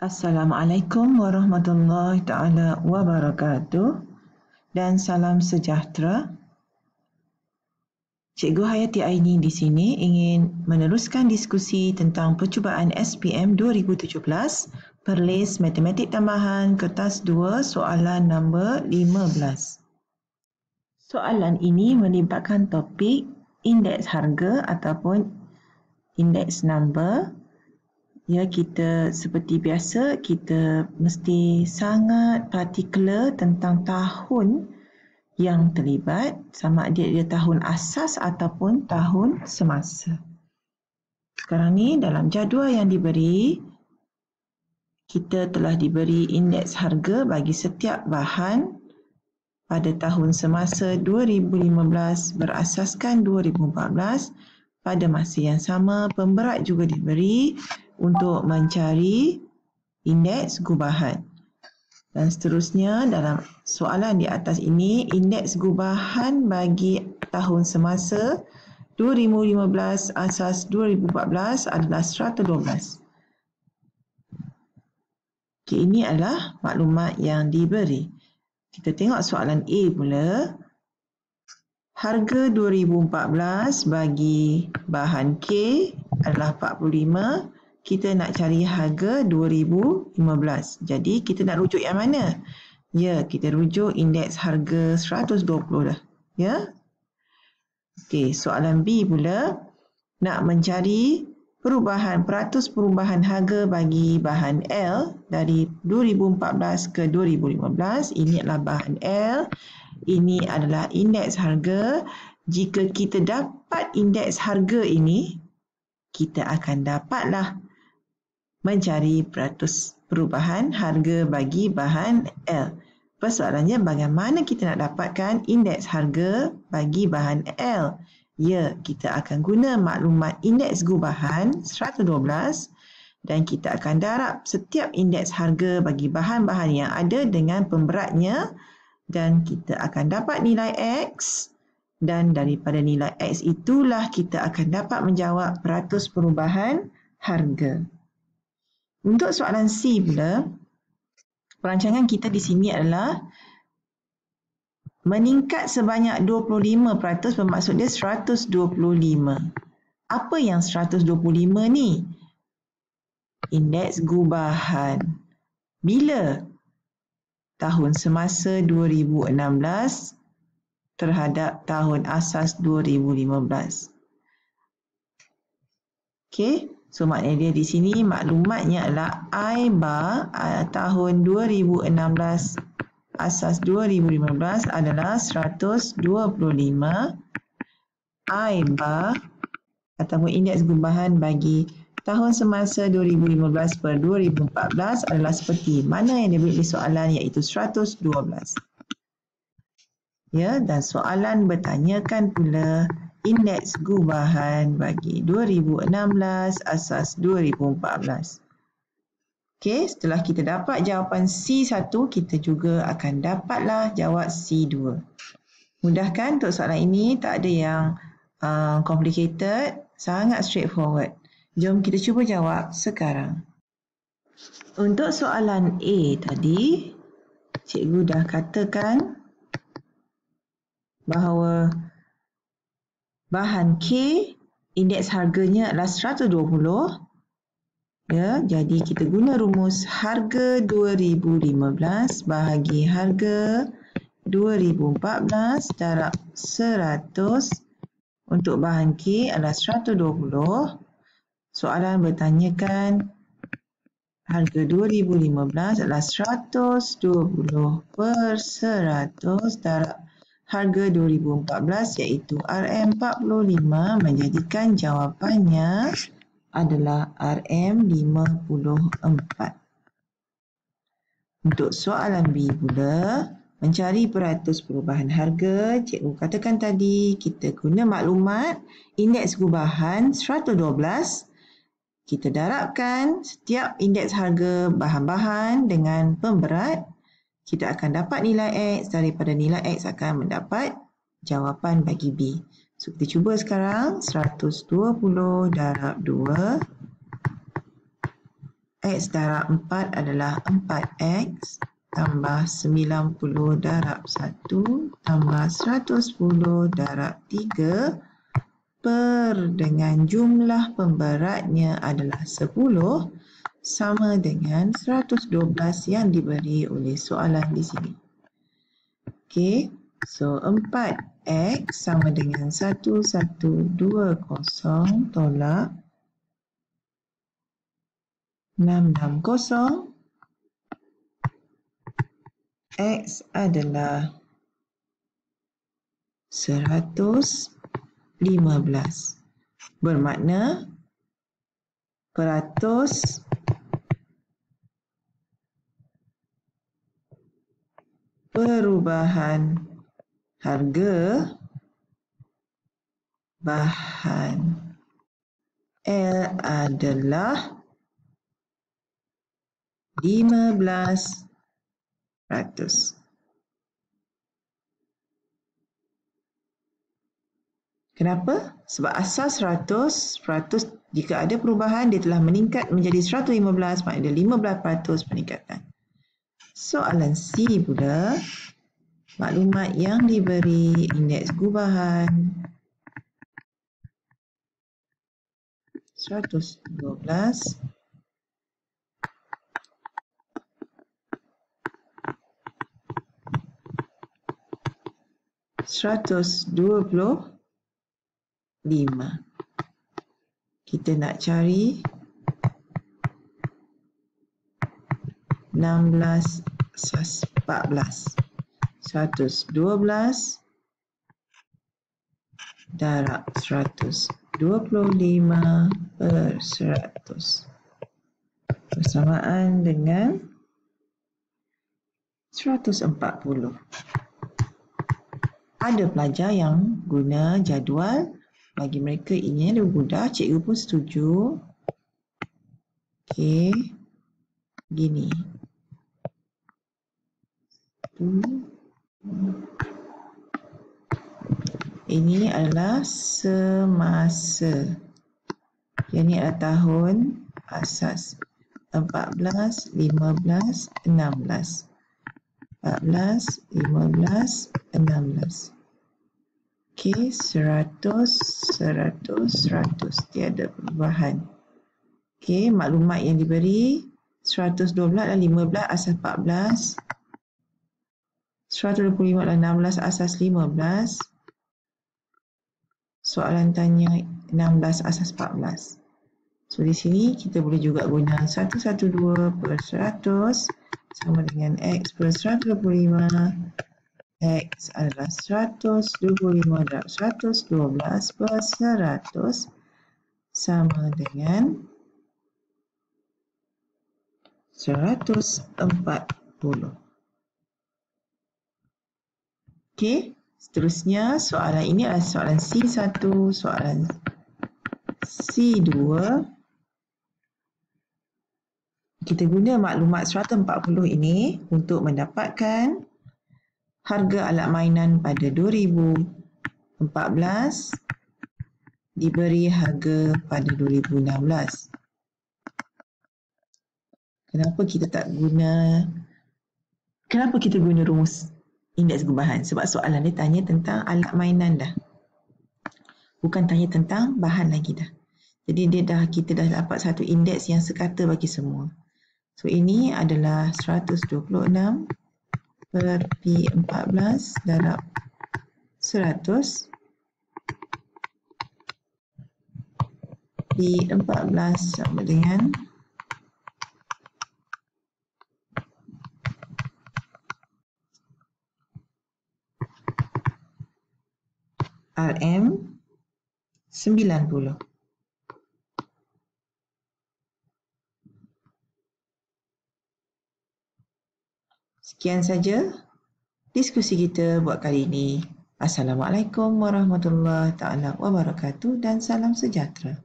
Assalamualaikum warahmatullahi taala wabarakatuh dan salam sejahtera. Cikgu Hayati Aini di sini ingin meneruskan diskusi tentang percubaan SPM 2017 Perlis Matematik Tambahan Kertas 2 soalan nombor 15. Soalan ini melibatkan topik indeks harga ataupun indeks number Ya, kita seperti biasa, kita mesti sangat particular tentang tahun yang terlibat sama ada dia tahun asas ataupun tahun semasa. Sekarang ni dalam jadual yang diberi, kita telah diberi indeks harga bagi setiap bahan pada tahun semasa 2015 berasaskan 2014 pada masa yang sama pemberat juga diberi untuk mencari indeks gubahan. Dan seterusnya dalam soalan di atas ini, indeks gubahan bagi tahun semasa 2015 asas 2014 adalah 112. Okay, ini adalah maklumat yang diberi. Kita tengok soalan A pula. Harga 2014 bagi bahan K adalah 45 kita nak cari harga 2015. Jadi kita nak rujuk yang mana? Ya, kita rujuk indeks harga 120 dah. Ya. Okey, soalan B pula nak mencari perubahan peratus perubahan harga bagi bahan L dari 2014 ke 2015. Ini adalah bahan L. Ini adalah indeks harga. Jika kita dapat indeks harga ini, kita akan dapatlah mencari peratus perubahan harga bagi bahan L. Persoalannya bagaimana kita nak dapatkan indeks harga bagi bahan L? Ya, kita akan guna maklumat indeks gubahan 112 dan kita akan darab setiap indeks harga bagi bahan-bahan yang ada dengan pemberatnya dan kita akan dapat nilai X dan daripada nilai X itulah kita akan dapat menjawab peratus perubahan harga. Untuk soalan C pula, perancangan kita di sini adalah meningkat sebanyak 25% bermaksud dia 125. Apa yang 125 ni? Indeks gubahan. Bila? Tahun semasa 2016 terhadap tahun asas 2015. Okey. So maknanya dia di sini maklumatnya adalah I uh, tahun 2016 asas 2015 adalah 125 I bar ataupun indeks gubahan bagi tahun semasa 2015 per 2014 adalah seperti mana yang diberi di soalan iaitu 112. Ya dan soalan bertanyakan pula indeks gubahan bagi 2016 asas 2014. Okey, setelah kita dapat jawapan C1, kita juga akan dapatlah jawab C2. Mudah kan untuk soalan ini? Tak ada yang uh, complicated, sangat straightforward. Jom kita cuba jawab sekarang. Untuk soalan A tadi, cikgu dah katakan bahawa bahan K indeks harganya adalah 120 ya jadi kita guna rumus harga 2015 bahagi harga 2014 darab 100 untuk bahan K adalah 120 soalan bertanyakan harga 2015 adalah 120 per 100 darab harga 2014 iaitu RM45 menjadikan jawapannya adalah RM54. Untuk soalan B pula, mencari peratus perubahan harga, cikgu katakan tadi kita guna maklumat indeks gubahan 112. Kita darabkan setiap indeks harga bahan-bahan dengan pemberat. Kita akan dapat nilai X daripada nilai X akan mendapat jawapan bagi B. So kita cuba sekarang. 120 darab 2 X darab 4 adalah 4X tambah 90 darab 1 tambah 110 darab 3 per dengan jumlah pemberatnya adalah 10 sama dengan 112 yang diberi oleh soalan di sini. Okey, so 4x sama dengan 1120 tolak 660 x adalah 115 bermakna peratus perubahan harga bahan L adalah 15 ratus. Kenapa? Sebab asas 100, 100 jika ada perubahan dia telah meningkat menjadi 115 maknanya dia 15% peningkatan. Soalan C pula maklumat yang diberi indeks gubahan 112 125 kita nak cari 16 asas 14 112 darab 125 per 100 bersamaan dengan 140 ada pelajar yang guna jadual bagi mereka ini ada mudah cikgu pun setuju. Okey. Gini. Ini adalah semasa. Yang ini adalah tahun asas 14, 15, 16 14, 15, 16. Okey, 100, 100, 100. Tiada perubahan. Okey, maklumat yang diberi 112 adalah 15 asas 14. 125 adalah 16 asas 15. Soalan tanya 16 asas 14. So di sini kita boleh juga guna 112 per 100 sama dengan X per 125 X adalah 125 darab 112 per 100 sama dengan 140 Okey, seterusnya soalan ini adalah soalan C1, soalan C2 kita guna maklumat 140 ini untuk mendapatkan harga alat mainan pada 2014 diberi harga pada 2016. Kenapa kita tak guna Kenapa kita guna rumus indeks gubahan? Sebab soalan dia tanya tentang alat mainan dah. Bukan tanya tentang bahan lagi dah. Jadi dia dah kita dah dapat satu indeks yang sekata bagi semua. So ini adalah 126 per P14 darab 100 P14 sama dengan RM 90 Sekian saja diskusi kita buat kali ini. Assalamualaikum warahmatullahi taala wabarakatuh dan salam sejahtera.